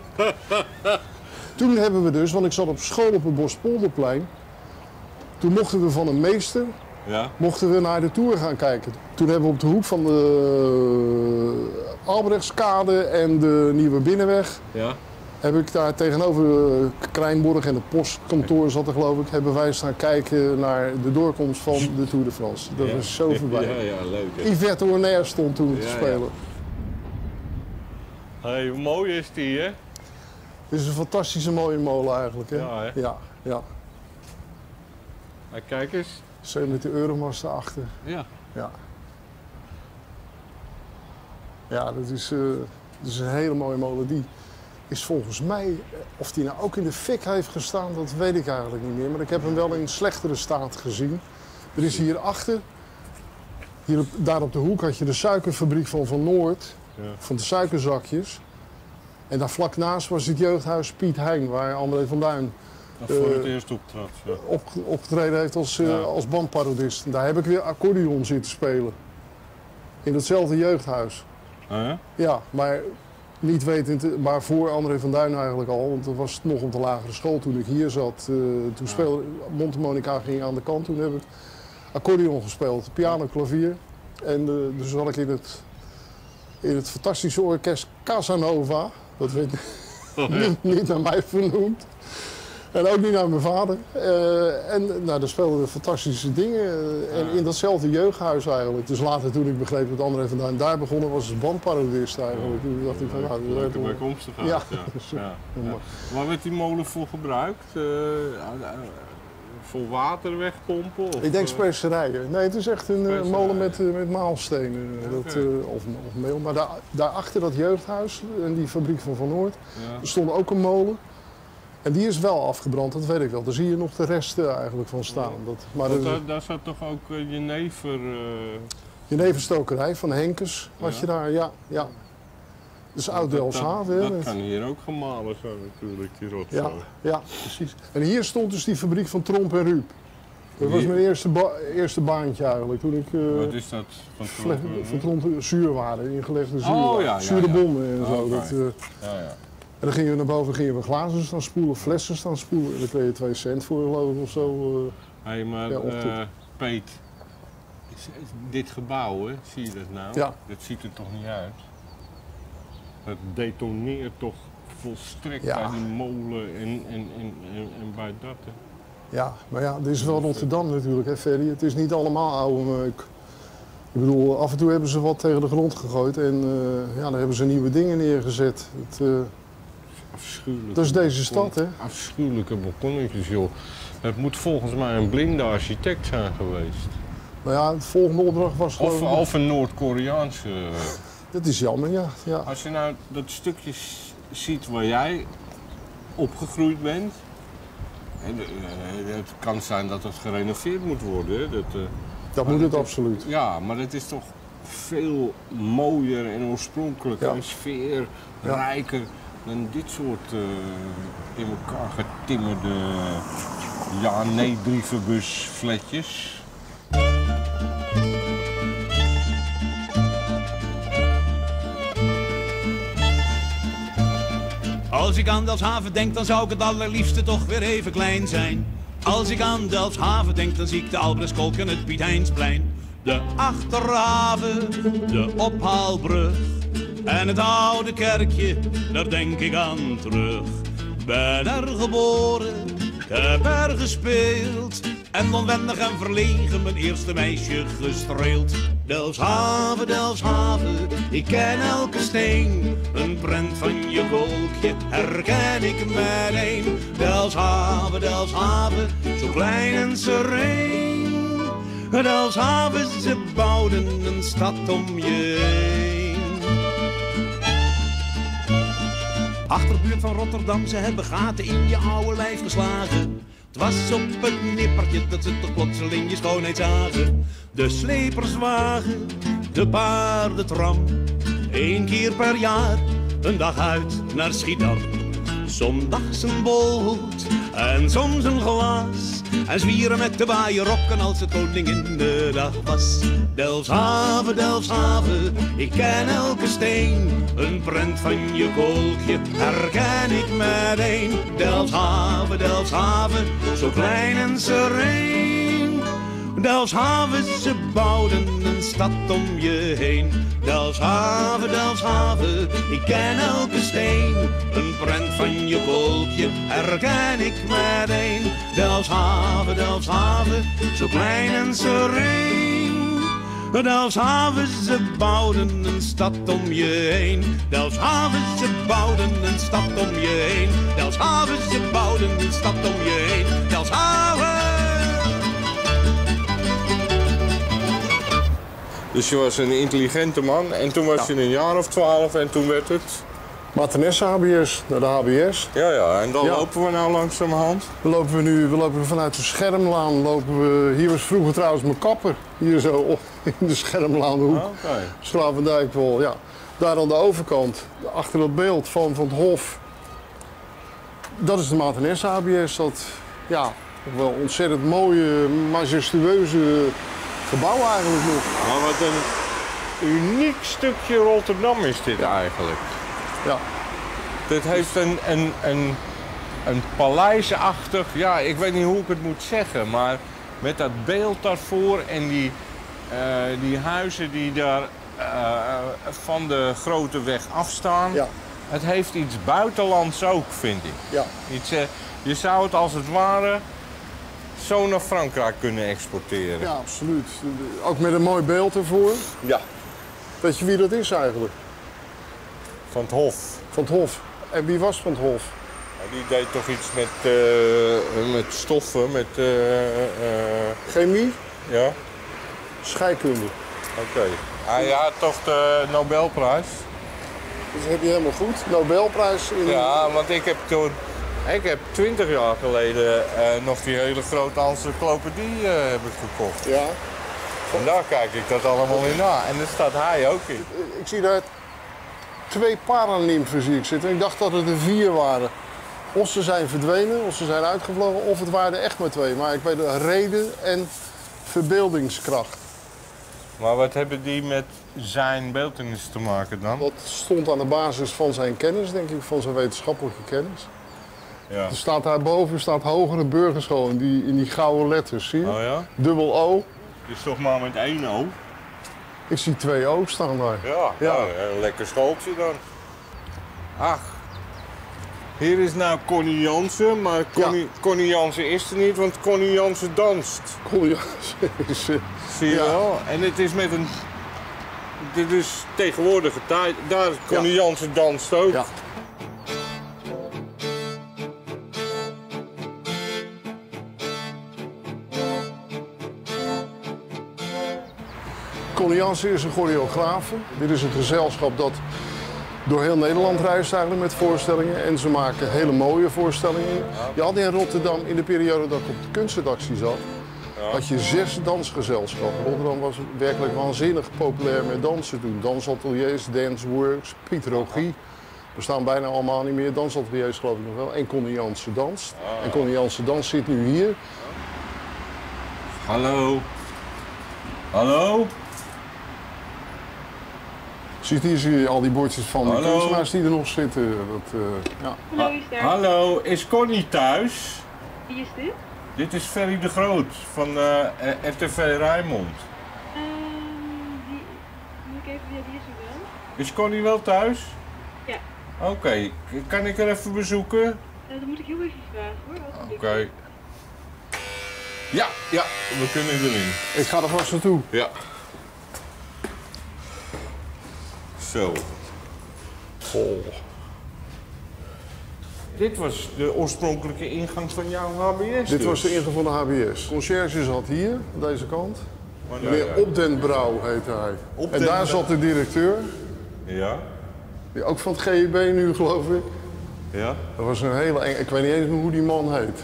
Toen hebben we dus, want ik zat op school op het Bospolderplein. Toen mochten we van een meester ja? mochten we naar de Tour gaan kijken. Toen hebben we op de hoek van de eh, Albrechtskade en de Nieuwe Binnenweg... Ja? heb ik daar tegenover de Krijnborg en het postkantoor zat er geloof ik... hebben wij staan kijken naar de doorkomst van de Tour de France. Dat Ja. was zo voorbij. Ja, ja, leuk. hè. Yvette Horner stond toen te spelen. Hey, hoe mooi is die, hè? Dit is een fantastische mooie molen eigenlijk. Hè? Ja, hè? Ja, ja. Maar kijk eens. Zo met de euromast erachter. Ja. Ja. Ja, dat is, eh, dat is een hele mooie molen. Die is volgens mij, eh, of die nou ook in de fik heeft gestaan, dat weet ik eigenlijk niet meer. Maar ik heb hem wel in slechtere staat gezien. Er is hierachter, hier op, daar op de hoek had je de suikerfabriek van Van Noord, Ja. van de suikerzakjes. En daar vlak naast was het jeugdhuis Piet Hein, waar André van Duin Dat voor Eh, het eerst optrad. Ja. op, opgetreden heeft als, eh, Ja. als bandparodist. En daar heb ik weer accordeon zitten spelen. In datzelfde jeugdhuis. Huh? Ja, maar niet wetend, maar voor André van Duin eigenlijk al. Want dat was nog op de lagere school toen ik hier zat. Uh, toen speelde Montemonica ging aan de kant. Toen heb ik accordeon gespeeld, piano, klavier. En uh, dus zat ik in het, in het fantastische orkest Casanova. Dat weet niet, niet naar mij vernoemd. En ook niet naar mijn vader. Uh, en nou, daar speelden we fantastische dingen. Uh, en in datzelfde jeugdhuis eigenlijk. Dus later toen ik begreep dat André van Duin daar begonnen was als bandparodist eigenlijk. Toen dacht ik van nou, dat is bijkomstig ja. <laughs> ja. ja. ja. Waar werd die molen voor gebruikt? Uh, voor water wegpompen? Of, ik denk specerijen. Nee, het is echt een molen met, met maalstenen. Dat, of, of meel. Maar daar, daarachter dat jeugdhuis en die fabriek van Van Noord, er stond ook een molen. En die is wel afgebrand, dat weet ik wel. Daar zie je nog de resten eigenlijk van staan. Dat, maar daar, daar zat toch ook uh, jenever... Uh... Jeneverstokerij van Henkes was je daar, ja. ja. Dus oud Delfshaven. Dat, dat, kan hier ook gemalen zijn natuurlijk, die rotzooi. Ja, ja, precies. En hier stond dus die fabriek van Tromp en Ruup. Dat was mijn eerste, eerste baantje eigenlijk. Toen ik, uh, Wat is dat? Van Tromp, van Tromp zuurwaarde, ingelegde zuur, oh, ja, zure bommen en zo. Oh, dat, uh, ja, ja. En dan gingen we naar boven gingen we glazen staan spoelen, flessen staan spoelen. En dan kreeg je twee cent voor geloof ik of zo. Uh, hey, maar ja, uh, Peet, dit gebouw, hè, zie je dat nou? Ja. Dat ziet er toch niet uit? Het detoneert toch volstrekt bij die molen en, en, en, en, bij dat. Hè? Ja, maar ja, dit is wel Rotterdam natuurlijk, hè Ferry. Het is niet allemaal oude meuk. Ik bedoel, af en toe hebben ze wat tegen de grond gegooid en uh, ja, dan hebben ze nieuwe dingen neergezet. Het, Dat is deze stad, hè? Afschuwelijke balkonnetjes, joh. Het moet volgens mij een blinde architect zijn geweest. Nou ja, het volgende opdracht was gewoon... Of, of een Noord-Koreaanse... Dat is jammer, ja. ja. Als je nou dat stukje ziet waar jij opgegroeid bent... En, eh, het kan zijn dat het gerenoveerd moet worden. Dat, uh, dat moet het, absoluut. Ja, maar het is toch veel mooier en oorspronkelijker, ja. sfeer, rijker dan dit soort uh, in elkaar getimmerde ja-nee brievenbus. Als ik aan Delfshaven denk, dan zou ik het allerliefste toch weer even klein zijn. Als ik aan Delfshaven denk, dan zie ik de Albrechtskolk en het Piet Heinsplein. De Achterhaven, de ophaalbrug en het oude kerkje, daar denk ik aan terug. Ben er geboren, heb er gespeeld. En onwendig en verlegen mijn eerste meisje gestreeld. Delfshaven, Delfshaven, ik ken elke steen. Een prent van je wolkje herken ik meteen. Delfshaven, Delfshaven, zo klein en sereen. Delfshaven, ze bouwden een stad om je heen. Achterbuurt van Rotterdam, ze hebben gaten in je oude lijf geslagen. Het was op het nippertje dat ze toch plotseling je schoonheid zagen. De sleperswagen, de paardentram. Eén keer per jaar, een dag uit naar Schiedam. Zondags een boot en soms een glas. En zwieren met de waaien rokken als het in de dag was. Delfshaven, Delfshaven, ik ken elke steen. Een prent van je kolkje herken ik meteen. Delfshaven, Delfshaven, zo klein en sereen. Delfshaven, ze bouwden een stad om je heen. Delfshaven, Delfshaven, ik ken elke steen. Een prent van je wolkje herken ik meteen. Delfshaven, Delfshaven, zo klein en sereen. Delfshaven, ze bouwden een stad om je heen. Delfshaven, ze bouwden een stad om je heen. Delfshaven, ze bouwden een stad om je heen. Delfshaven. Dus je was een intelligente man en toen was je een jaar of twaalf en toen werd het... Martinez HBS, naar de HBS. Ja, ja, en dan lopen we nou langzamerhand? Dan lopen we nu we lopen vanuit de Schermlaan. Lopen we, hier was vroeger trouwens mijn kapper, hier zo in de Schermlaanhoek. Ah, okay. Ja. Daar aan de overkant, achter dat beeld van, van het Hof. Dat is de Martinez HBS. Dat, ja, wel ontzettend mooie, majestueuze gebouw eigenlijk nog. Maar wat een uniek stukje Rotterdam is dit eigenlijk. Ja. Dit heeft een, een, een, een paleisachtig, ja, ik weet niet hoe ik het moet zeggen, maar met dat beeld daarvoor en die, eh, die huizen die daar eh, van de grote weg afstaan. Ja. Het heeft iets buitenlands ook, vind ik. Ja. Iets, eh, je zou het als het ware zo naar Frankrijk kunnen exporteren. ja, absoluut. Ook met een mooi beeld ervoor. Ja. Weet je wie dat is eigenlijk? Van het Hof. Van het Hof. En wie was van het Hof? Die deed toch iets met, eh, met stoffen, met... eh, eh, Chemie, ja, scheikunde. oké. Hij had toch de Nobelprijs? Dus dat heb je helemaal goed. Nobelprijs in... Ja, want ik heb toen... Ik heb twintig jaar geleden eh, nog die hele grote encyclopedie eh heb ik gekocht. Ja. En daar kijk ik dat allemaal in na. En daar staat hij ook in. Ik zie daar twee paranimfen zie ik zitten. Ik dacht dat het er vier waren. Of ze zijn verdwenen, of ze zijn uitgevlogen, of het waren er echt maar twee. Maar ik weet de reden en verbeeldingskracht. Maar wat hebben die met zijn beeldenis te maken dan? Dat stond aan de basis van zijn kennis, denk ik, van zijn wetenschappelijke kennis. Ja. Er staat daarboven staat hogere burgerschool in die, in die gouden letters, zie je? Oh ja? Dubbel O. Is toch maar met één O? Ik zie twee O's staan daar. Ja, Ja. nou, een lekker schooltje dan. Ach, hier is nou Connie Jansen, maar Connie, Connie Jansen is er niet, want Connie Jansen danst. Cool, ja. Is, Zie je Ja. wel? En het is met een... Dit is tegenwoordige tijd. Daar, Connie Jansen danst ook. Jansen is een choreografe. Dit is een gezelschap dat door heel Nederland reist eigenlijk met voorstellingen. En ze maken hele mooie voorstellingen. Je had in Rotterdam, in de periode dat ik op de kunstredactie zat, had je zes dansgezelschappen. Rotterdam was werkelijk waanzinnig populair met dansen toen. Dansateliers, danceworks, Pietrogie. Er staan bijna allemaal niet meer. Dansateliers geloof ik nog wel. En Connie Jansen danst. En Connie Jansen danst zit nu hier. Hallo. Hallo? Ziet hier zie je al die bordjes van de Hallo. kunstenaars die er nog zitten. Dat, eh, ja. Hallo, is daar? Hallo, is Connie thuis? Wie is dit? Dit is Ferry de Groot van eh, RTV Rijnmond. Ehm, die... Moet ik even... Ja, die is er wel. Is Connie wel thuis? Ja. Oké, kan ik er even bezoeken? Eh, dan moet ik heel even vragen hoor. Oké. Oké. Ja, ja, we kunnen erin. Ik ga er vast naartoe. Ja. Zo. Oh. Dit was de oorspronkelijke ingang van jouw HBS. Dit dus. was de ingang van de HBS. Conciërge zat hier, aan deze kant. Maar nou Meneer ja. Op den Brouw heette hij. Op en daar zat de directeur, Ja, die ook van het GIB nu geloof ik. ja. Dat was een hele eng... Ik weet niet eens meer hoe die man heet.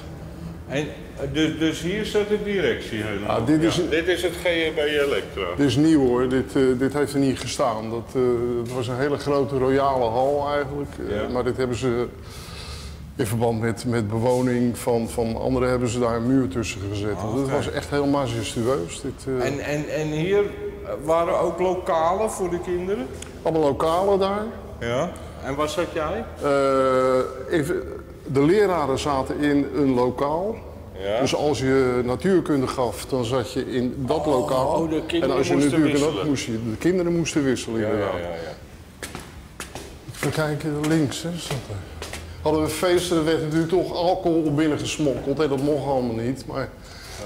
En dus, dus hier staat de directie helemaal. Ah, dit is- Ja, dit is het GHB Elektra. Dit is nieuw hoor, dit, eh, dit heeft er niet gestaan. Dat, eh, het was een hele grote royale hal eigenlijk. Eh, maar dit hebben ze in verband met, met bewoning van, van anderen hebben ze daar een muur tussen gezet. Het oké. was echt heel majestueus. Dit, eh, En, en, en hier waren ook lokalen voor de kinderen? Allemaal lokalen daar. Ja. En waar zat jij? Eh, even, de leraren zaten in een lokaal. Ja. Dus als je natuurkunde gaf, dan zat je in dat lokaal. oh, de kinderen en als je natuurkunde had, moest je, de kinderen moesten wisselen Ja, ja, inderdaad. ja. ja. Even kijken, links hè, staat er. Hadden we feesten, er werd natuurlijk toch alcohol binnengesmokkeld. En dat mocht allemaal niet. Maar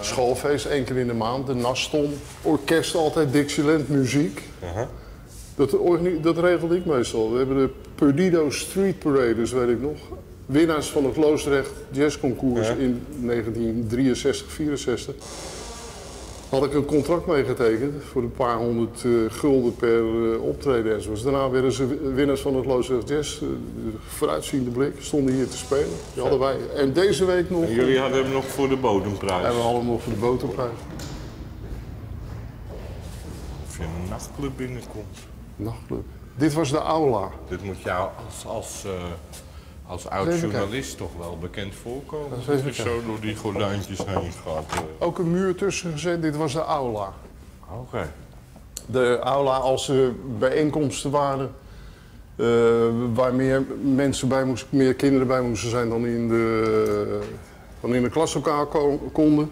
schoolfeest één keer in de maand, de Naston. Orkest altijd Dixieland muziek. Dat, dat regelde ik meestal. We hebben de Perdido Street Parades, weet ik nog. Winnaars van het Loosdrecht Jazzconcours Ja. in 1963, 64. Had ik een contract meegetekend voor een paar honderd eh, gulden per eh, optreden enzovoorts. Daarna werden ze winnaars van het Loosdrecht Jazz. eh, de vooruitziende blik, stonden hier te spelen. Die hadden wij. En deze week nog. En jullie hadden hem nog voor de bodemprijs. En we hadden hem nog voor de boterprijs. Of je een nachtclub binnenkomt. Nachtclub. Dit was de aula. Dit moet jou als, als, als oud Even journalist toch wel bekend voorkomen. Dat is zo door die gordijntjes heen gaat. eh. Ook een muur tussen gezet. Dit was de aula. Oké. De aula als er bijeenkomsten waren. eh, waar meer mensen bij moesten, meer kinderen bij moesten zijn dan in de, dan in de klaslokaal ko- konden,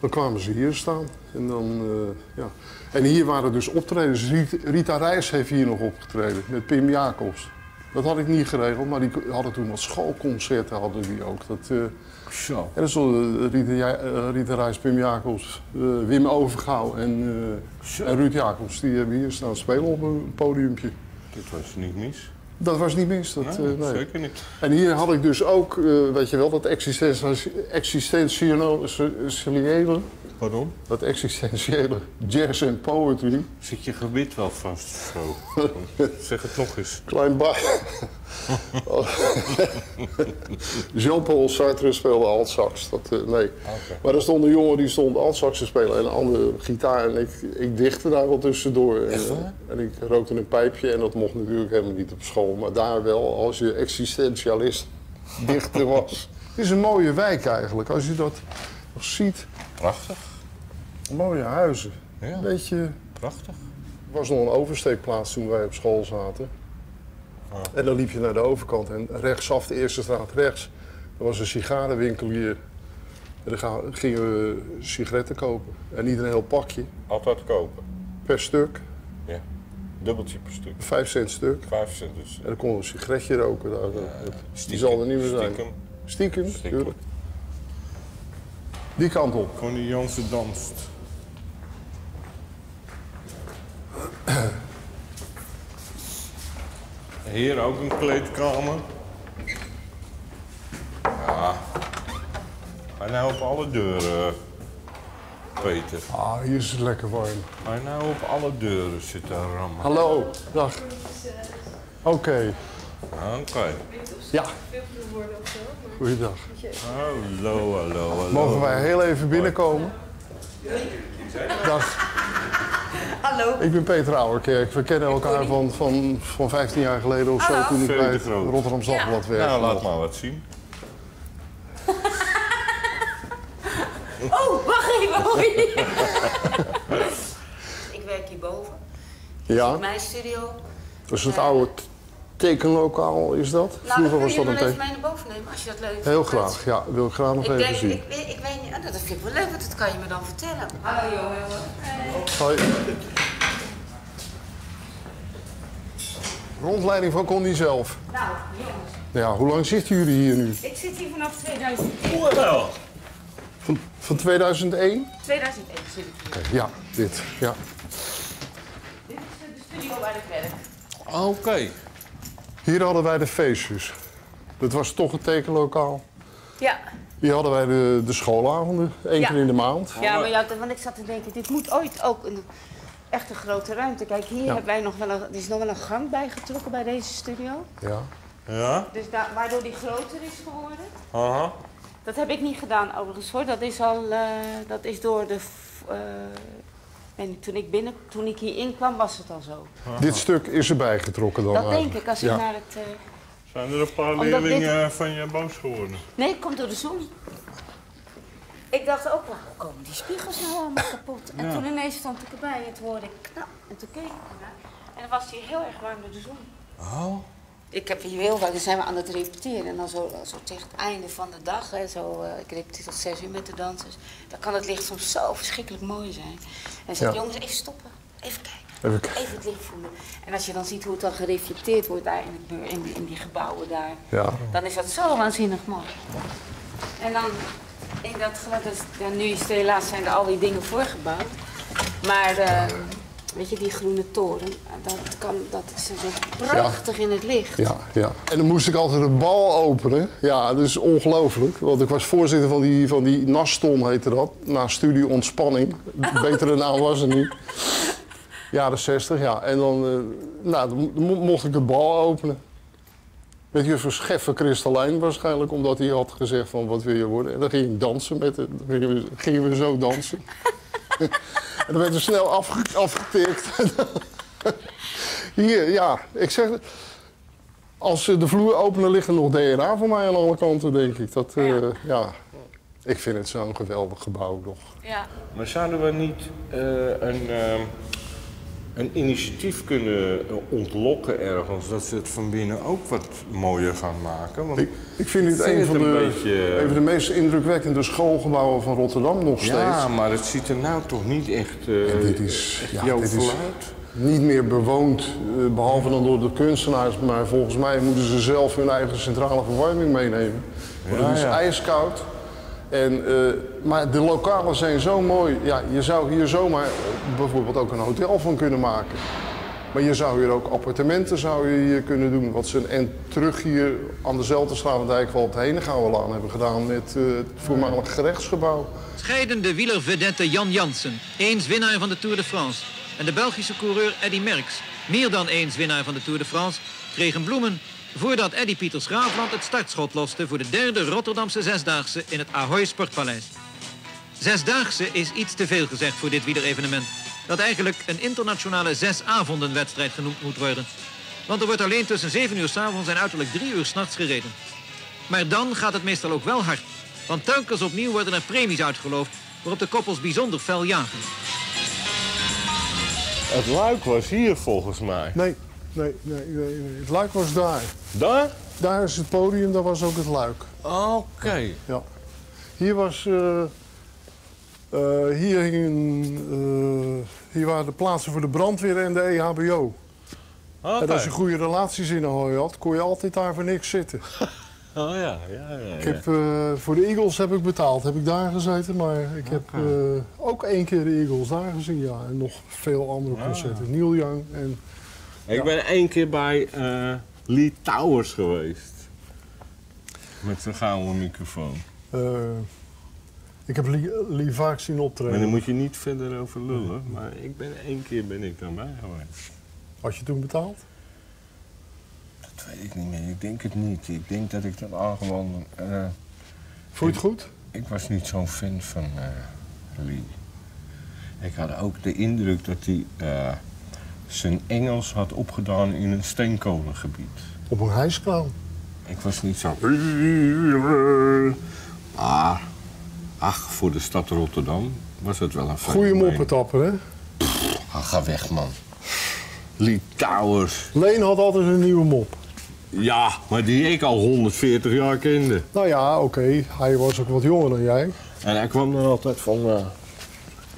dan kwamen ze hier staan. En, dan, eh, ja. en hier waren dus optredens. Rita, Rita Reis heeft hier nog opgetreden met Pim Jacobs. Dat had ik niet geregeld, maar die hadden toen wat schoolconcerten hadden die ook. Dat, Zo. en dat stonden Rita, eh, Reis, Pim Jacobs, eh, Wim Overgouw en, en Ruud Jacobs. Die hebben hier staan spelen op een podiumpje. Dit was niet mis. Dat was niet mis. Dat, Nee, nee. Zeker niet. En hier had ik dus ook, weet je wel, dat existentie- existentiële, Dat existentiële jazz en poetry. Zit je gebit wel vast zo? <laughs> zeg het nog eens. Klein ba... <laughs> Jean-Paul Sartre speelde altsax. Dat, eh, nee. Maar er stond een jongen die stond altsax te spelen en een andere gitaar. En ik, ik dichtte daar wel tussendoor. En, Echt eh, en ik rookte een pijpje en dat mocht natuurlijk helemaal niet op school. Maar daar wel, als je existentialist dichter was. <laughs> Het is een mooie wijk eigenlijk, als je dat nog ziet. Prachtig. Mooie huizen. Ja, Weet je, prachtig. er was nog een oversteekplaats toen wij op school zaten. Ah. En dan liep je naar de overkant en rechtsaf, de eerste straat rechts, er was een sigarenwinkel hier. En dan gingen we sigaretten kopen. En niet een heel pakje, Altijd kopen. per stuk, Ja. Dubbeltje per stuk. vijf cent stuk. Vijf cent dus. En dan kon je een sigaretje roken. Daar, die zal er niet meer zijn. Stiekem. Stiekem, Stiekem. tuurlijk. Die kant op. Connie Jansen danst. Hier ook een kleedkamer. Ja. Ga nou op alle deuren, Peter. Ah, hier is het lekker warm. Ga nou op alle deuren zitten rammen. Hallo, dag. Oké, Oké. ja. Goeiedag. Hallo, hallo, hallo. Mogen wij heel even binnenkomen? Dag. Hallo. Ik ben Peter Ouwerkerk. We kennen elkaar van, van, van 15 jaar geleden of zo, toen ik Veel bij het groot. Rotterdam werkte. Nou, laat maar wat zien. <laughs> Oh, wacht even. Hoi. <laughs> ik werk hierboven. Ja, Mijn studio. dat is het oude t- tekenlokaal, is dat? Nou, Vroeger was dat je een teken. mee naar boven nemen als je dat leuk vindt. Heel graag, ja, wil ik graag nog Ik, even denk, zien. ik, weet- ik weet niet, oh, dat vind ik wel leuk, want dat kan je me dan vertellen. Hallo Johan. Hoi. Rondleiding van Connie zelf. Nou, jongens, Ja, hoe lang zitten jullie hier nu? ik zit hier vanaf 2000, Wel. Van, van 2001? 2001 zit ik hier. Ja, dit. Ja. Dit is de studio waar ik werk. Oké. Hier hadden wij de feestjes. Dat was toch een tekenlokaal. Ja. Hier hadden wij de, de schoolavonden, één Ja. keer in de maand. Ja, maar ja, want ik zat te denken, dit moet ooit ook een echt een grote ruimte. Kijk, hier Ja. hebben wij nog wel een, er is nog wel een gang bijgetrokken bij deze studio. Ja. Ja? Dus daar, waardoor die groter is geworden. Aha. Dat heb ik niet gedaan overigens hoor. Dat is al, eh, dat is door de, f- niet, toen ik binnen, toen ik hier inkwam was het al zo. Dit stuk is erbij getrokken dan dat denk ik als ik Ja. naar het, eh, Zijn er een paar Omdat leerlingen van je boos geworden? nee, het komt door de zon. Ik dacht ook, wel, hoe komen die spiegels nou allemaal kapot? En toen ineens stond ik erbij en toen hoorde ik knap. En toen keek ik ernaar. En dan was het hier heel erg warm door de zon. Oh. Ik heb hier heel vaak, dan zijn we aan het repeteren. En dan zo, zo tegen het einde van de dag, hè, zo, eh, ik repeteer tot zes uur met de dansers. Dan kan het licht soms zo verschrikkelijk mooi zijn. En zeg Ja. jongens, even stoppen. Even kijken. Even kijken. Even het licht voelen. En als je dan ziet hoe het dan gereflecteerd wordt daar in, het, in, die, in die gebouwen daar. Ja. Dan is dat zo waanzinnig mooi. En dan in dat geluid, dus, ja, nu is helaas zijn er al die dingen voorgebouwd. Maar eh, weet je, die groene toren, dat, kan, dat is prachtig in het licht. Ja, ja. En dan moest ik altijd de bal openen. Ja, dat is ongelooflijk. Want ik was voorzitter van die, van die NASTON, heette dat. Na studie ontspanning. <laughs> Betere naam was er niet. Jaren 60, ja. En dan, eh, nou, dan mo- mocht ik de bal openen. Met juffrouw Scheffer Kristallijn waarschijnlijk, omdat hij had gezegd van wat wil je worden. En dan ging ik dansen met het, dan gingen we, gingen we zo dansen. En dan werd er snel afge, afgetikt. <laughs> Hier, ja, ik zeg, als ze de vloer openen, ligt er nog DNA voor mij aan alle kanten, denk ik. Dat, eh, Ja. ja. Ik vind het zo'n geweldig gebouw nog. Ja. Maar zouden we niet eh, een, ehm, een initiatief kunnen eh, ontlokken ergens. Dat ze het van binnen ook wat mooier gaan maken. Want Ik, ik vind dit vind een het van, een de, beetje- een van de meest indrukwekkende schoolgebouwen van Rotterdam nog steeds. ja, maar het ziet er nou toch niet echt, uh, dit is- echt ja, jouw dit is-. Niet meer bewoond, eh, behalve dan door de kunstenaars. Maar volgens mij moeten ze zelf hun eigen centrale verwarming meenemen. Want Ja, het is ja. ijskoud. En, eh, maar de lokalen zijn zo mooi. Ja, je zou hier zomaar eh, bijvoorbeeld ook een hotel van kunnen maken. Maar je zou hier ook appartementen zou je hier kunnen doen. Wat ze en terug hier aan dezelfde Slavendijk wel de Henegouwenlaan hebben gedaan met eh, het voormalig gerechtsgebouw. Scheidende wielervedette Jan Jansen, eens winnaar van de Tour de France. En de Belgische coureur Eddy Merckx, meer dan eens winnaar van de Tour de France, kregen bloemen voordat Eddy Pieters Graafland het startschot loste voor de derde Rotterdamse Zesdaagse in het Ahoy Sportpaleis. Zesdaagse is iets te veel gezegd voor dit wielerevenement, dat eigenlijk een internationale zesavondenwedstrijd genoemd moet worden. Want er wordt alleen tussen 7 uur s'avonds en uiterlijk 3 uur s'nachts gereden. Maar dan gaat het meestal ook wel hard. Want telkens opnieuw worden er premies uitgeloofd waarop de koppels bijzonder fel jagen. Het luik was hier volgens mij. Nee, nee, nee, nee, nee. Het luik was daar. Daar? Daar is het podium, daar was ook het luik. Oké. Ja. Hier was. eh, eh, hier, hingen, eh, hier waren de plaatsen voor de brandweer en de EHBO. Oké. En als je goede relaties in Ahoy had, kon je altijd daar voor niks zitten. <laughs> Oh ja, ja, ja. ja. Ik heb, voor de Eagles heb ik betaald, heb ik daar gezeten. Maar ik heb ook één keer de Eagles daar gezien, ja. En nog veel andere concerten. Neil Young en... Ik ben één keer bij eh, Lee Towers geweest. Met zijn gouden microfoon. eh, ik heb Lee, Lee vaak zien Maar optreden. daar moet je niet verder over lullen. Maar ik ben één keer ben ik daarbij geweest. Had je toen betaald? Dat weet ik niet meer. Ik denk het niet. Ik denk dat ik dan al gewoon... eh, Vond je het goed? ik was niet zo'n fan van eh, Lee. Ik had ook de indruk dat hij zijn Engels had opgedaan in een steenkolengebied. Op een hijskraan. Ik was niet zo. Ah, ach, voor de stad Rotterdam was het wel een Goeie moppetapper, hè? Ah, ga weg, man. Lee Towers. Leen had altijd een nieuwe mop. Ja, maar die ik al 140 jaar kende. Nou ja, oké. Hij was ook wat jonger dan jij. En hij kwam dan altijd van.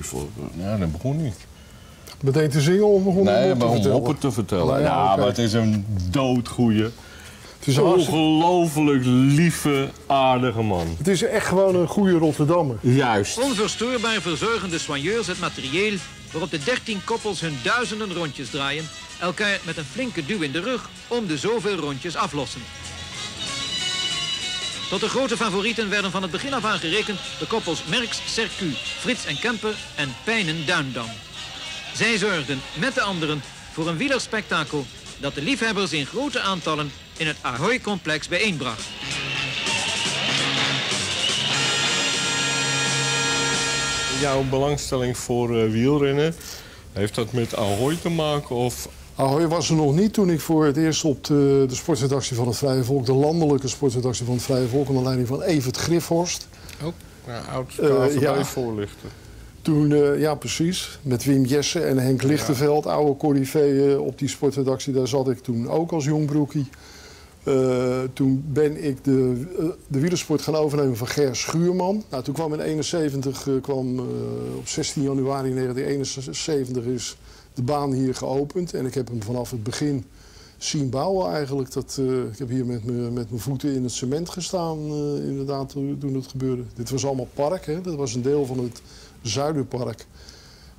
vond, nou, dat begon niet. Meteen te zingen om begon Nee, te om vertellen. te vertellen. Nou ja, ja, oké. maar het is een doodgoeie. Het is, een Ongelooflijk lieve, aardige man. het is echt gewoon een goede Rotterdammer. Juist. Onverstoorbaar verzorgen de soigneurs het materieel waarop de 13 koppels hun duizenden rondjes draaien, elkaar met een flinke duw in de rug om de zoveel rondjes aflossen. Tot de grote favorieten werden van het begin af aan gerekend de koppels Merks, Sercu, Frits en Kemper en Pijnen Duindam. Zij zorgden met de anderen voor een wielerspektakel dat de liefhebbers in grote aantallen in het Ahoy-complex bijeenbracht. Jouw belangstelling voor eh, wielrennen, heeft dat met Ahoy te maken? Of... Ahoy was er nog niet toen ik voor het eerst op de, de sportredactie van het Vrije Volk, de landelijke sportredactie van het Vrije Volk, onder leiding van Evert Griffhorst. Oh, ja, oud Eh, ja. voorlichter. Toen, eh, ja precies, met Wim Jesse en Henk Lichtenveld, oude corriveeën op die sportredactie. Daar zat ik toen ook als jong broekie. Eh, toen ben ik de, eh, de wielersport gaan overnemen van Ger Schuurman. Nou, toen kwam in 71, eh, kwam, eh, op 16 januari 1971 is de baan hier geopend. En ik heb hem vanaf het begin zien bouwen eigenlijk. Dat, eh, ik heb hier met, me, met mijn voeten in het cement gestaan, eh, inderdaad, toen het gebeurde. Dit was allemaal park, hè? dat was een deel van het Zuiderpark.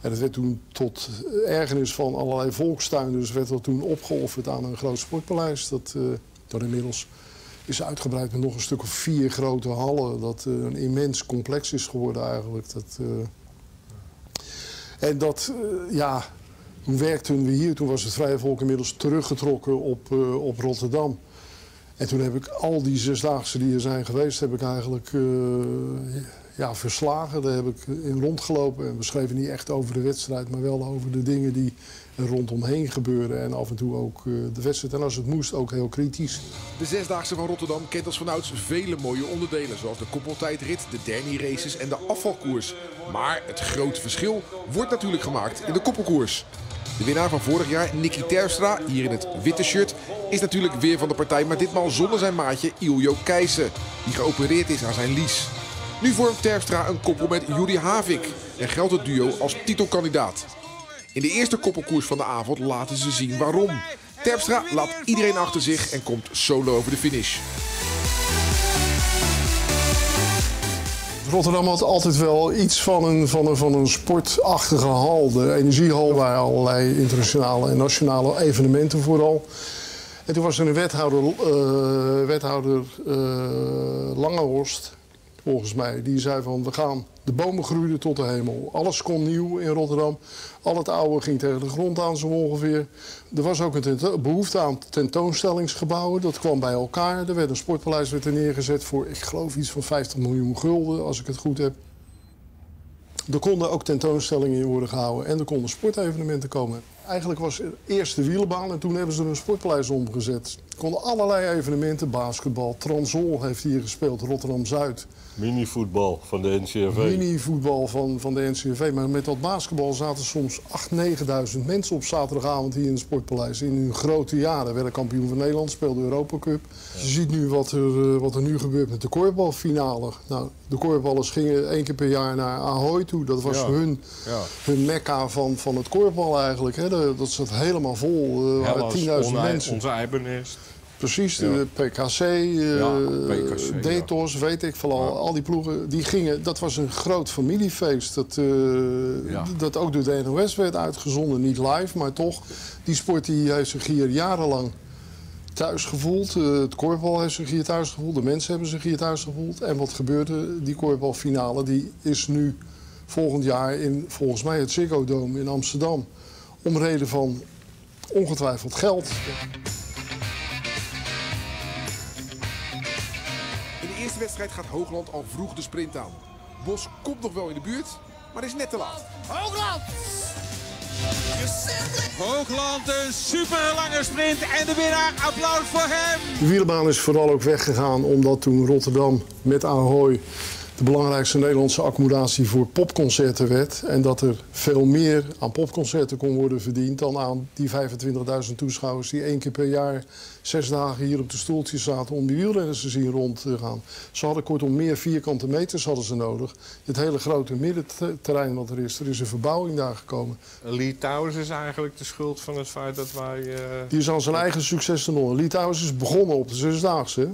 En het werd toen tot ergernis van allerlei volkstuinders werd dat toen opgeofferd aan een groot sportpaleis. Dat, eh, dat inmiddels is uitgebreid met nog een stuk of vier grote hallen. Dat een immens complex is geworden eigenlijk. Dat, En dat, ja, toen werkten we hier. Toen was het Vrije Volk inmiddels teruggetrokken op, eh, op Rotterdam. En toen heb ik al die zesdaagse die er zijn geweest, heb ik eigenlijk eh, ja, verslagen. Daar heb ik in rondgelopen. En we schreven niet echt over de wedstrijd, maar wel over de dingen die er rondomheen gebeuren. En af en toe ook eh, de wedstrijd. En als het moest, ook heel kritisch. De Zesdaagse van Rotterdam kent als vanouds vele mooie onderdelen, zoals de koppeltijdrit, de derny races en de afvalkoers. Maar het grote verschil wordt natuurlijk gemaakt in de koppelkoers. De winnaar van vorig jaar, Nicky Terstra, hier in het witte shirt, is natuurlijk weer van de partij, maar ditmaal zonder zijn maatje Iljo Keijsen, die geopereerd is aan zijn lies. Nu vormt Terstra een koppel met Juri Havik en geldt het duo als titelkandidaat. In de eerste koppelkoers van de avond laten ze zien waarom. Terpstra laat iedereen achter zich en komt solo over de finish. Rotterdam had altijd wel iets van een, van een, van een sportachtige hal. De energiehal waar allerlei internationale en nationale evenementen vooral. En toen was er een wethouder, uh, wethouder uh, Langehorst, volgens mij. Die zei van we gaan, de bomen groeiden tot de hemel. Alles kon nieuw in Rotterdam. Al het oude ging tegen de grond aan zo ongeveer. Er was ook een behoefte aan tentoonstellingsgebouwen. Dat kwam bij elkaar. Er werd een sportpaleis werd er neergezet voor, ik geloof iets van 50 miljoen gulden, als ik het goed heb. Er konden ook tentoonstellingen in worden gehouden en er konden sportevenementen komen. Eigenlijk was het eerst de wielerbaan en toen hebben ze er een sportpaleis omgezet. Er konden allerlei evenementen, basketbal, Transol heeft hier gespeeld, Rotterdam-Zuid. Mini-voetbal van de NCRV. Mini-voetbal van, van de NCRV. Maar met dat basketbal zaten soms 8.000, 9.000 mensen op zaterdagavond hier in het Sportpaleis. In hun grote jaren. Werden kampioen van Nederland, speelde Europa Cup. Je ziet nu wat er, eh, wat er nu gebeurt met de korfbalfinale. Nou, de korfballers gingen één keer per jaar naar Ahoy toe. Dat was hun, ja. hun mekka van, van het korfbal eigenlijk. Hè. Dat zat helemaal vol. Er waren 10.000 mensen. Onze Eibernest. Precies, de PKC, uh, ja, Detos, weet ik vooral. Al die ploegen, die gingen, dat was een groot familiefeest. Dat, uh, dat ook door de NOS werd uitgezonden. Niet live, maar toch. Die sport die heeft zich hier jarenlang thuis gevoeld. Uh, het korfbal heeft zich hier thuis gevoeld. De mensen hebben zich hier thuis gevoeld. En wat gebeurde? Die korfbalfinale die is nu volgend jaar in, volgens mij, het Ziggo Dome in Amsterdam. Om reden van ongetwijfeld geld. De wedstrijd gaat Hoogland al vroeg de sprint aan. Bos komt nog wel in de buurt, maar is net te laat. Hoogland! Hoogland, een super lange sprint en de winnaar, applaus voor hem. De wielerbaan is vooral ook weggegaan omdat toen Rotterdam met Ahoy de belangrijkste Nederlandse accommodatie voor popconcerten werd. En dat er veel meer aan popconcerten kon worden verdiend dan aan die 25.000 toeschouwers die één keer per jaar zes dagen hier op de stoeltjes zaten om die wielrenners te zien rond te gaan. Ze hadden kortom meer vierkante meters hadden ze nodig. Het hele grote middenterrein wat er is, er is een verbouwing daar gekomen. Lee Towers is eigenlijk de schuld van het feit dat wij... Uh... Die is aan zijn eigen succes te noemen. Lee Towers is begonnen op de Zesdaagse.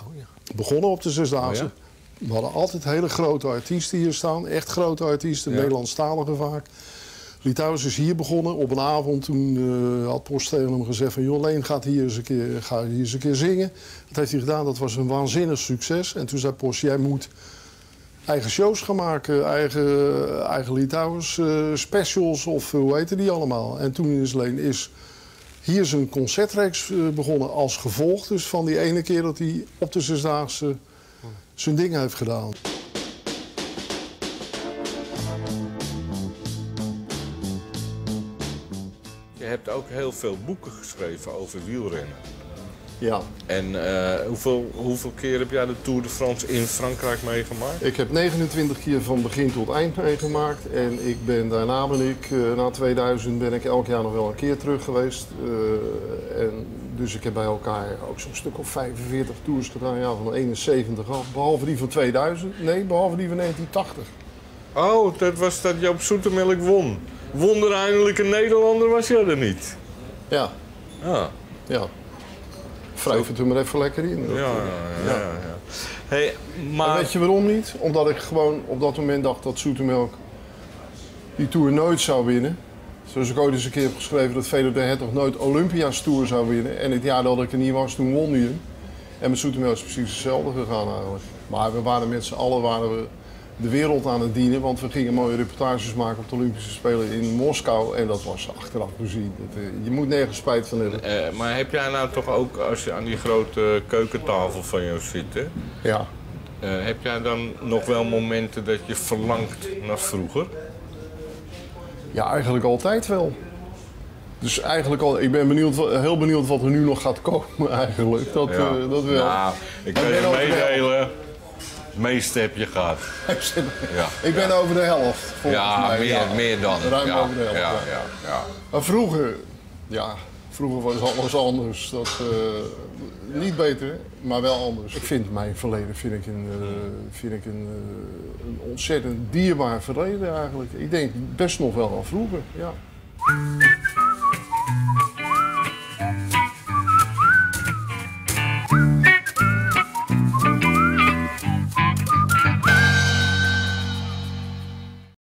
Oh ja. Begonnen op de Zesdaagse. Oh, ja? We hadden altijd hele grote artiesten hier staan. Echt grote artiesten, ja. Nederlandstaligen vaak. Litouwers is hier begonnen op een avond. Toen uh, had Post tegen hem gezegd van... joh, Leen gaat hier, eens een keer, ga hier eens een keer zingen. Dat heeft hij gedaan. Dat was een waanzinnig succes. En toen zei Post, jij moet eigen shows gaan maken. Eigen, eigen Litouwers uh, specials of hoe heette die allemaal. En toen is Leen is hier zijn concertreeks begonnen als gevolg dus van die ene keer dat hij op de Zesdaagse zijn ding heeft gedaan. Je hebt ook heel veel boeken geschreven over wielrennen. Ja. En uh, hoeveel, hoeveel keer heb jij de Tour de France in Frankrijk meegemaakt? Ik heb 29 keer van begin tot eind meegemaakt. En ik ben daarna ben ik, uh, na 2000 ben ik elk jaar nog wel een keer terug geweest. Uh, en dus ik heb bij elkaar ook zo'n stuk of 45 tours gedaan, ja, van 71 af. Behalve die van 2000, nee, behalve die van 1980. Oh, dat was dat Joop Zoetemelk won. Wonder eindelijk een Nederlander was jij er niet? Ja. Ah. Ja. Wrijf het er maar even lekker in. ja, ja, ja. ja. ja. Hey, maar... En weet je waarom niet? Omdat ik gewoon op dat moment dacht dat Zoetemelk die Tour nooit zou winnen. Zoals ik ooit eens een keer heb geschreven dat Federer de Hertog nooit Olympia's Tour zou winnen. En het jaar dat ik er niet was, toen won hij hem. En met Soetemel is precies hetzelfde gegaan eigenlijk. Maar we waren met z'n allen waren we de wereld aan het dienen. Want we gingen mooie reportages maken op de Olympische Spelen in Moskou. En dat was achteraf gezien. Eh, je moet nergens spijt van hebben. Uh, maar heb jij nou toch ook, als je aan die grote keukentafel van jou zit, hè? Ja. Uh, heb jij dan nog wel momenten dat je verlangt naar vroeger? Ja, eigenlijk altijd wel. Dus eigenlijk al, ik ben benieuwd, heel benieuwd wat er nu nog gaat komen <laughs> eigenlijk. Dat, ja. uh, dat wel. Nou, ik kan je meedelen. Het meeste heb je gehad. <laughs> Ja. Ik ben over de helft, volgens Ja, mij. meer, meer dan. Ruim ja, over de helft, ja, ja. Maar vroeger, ja, vroeger was alles anders. Dat, eh, niet beter, maar wel anders. Ik vind mijn verleden vind ik een, eh, vind ik een, eh, een ontzettend dierbaar verleden eigenlijk. Ik denk best nog wel aan vroeger, ja.